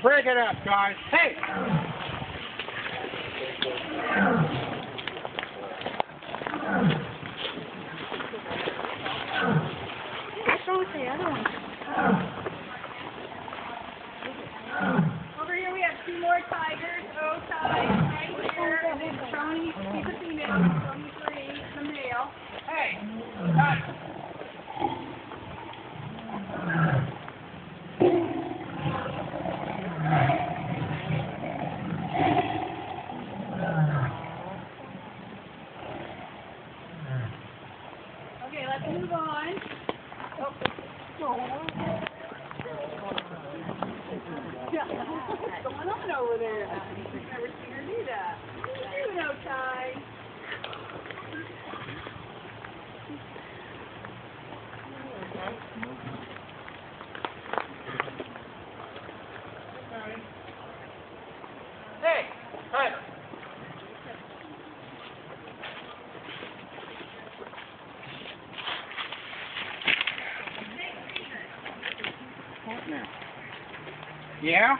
Break it up, guys. Hey! What's wrong with the other one? Over here we have two more tigers. O tigers right here. And then Tony, he's a female. Tony three, the male. Hey! Cut! Move on. Oh, What's now? Yeah?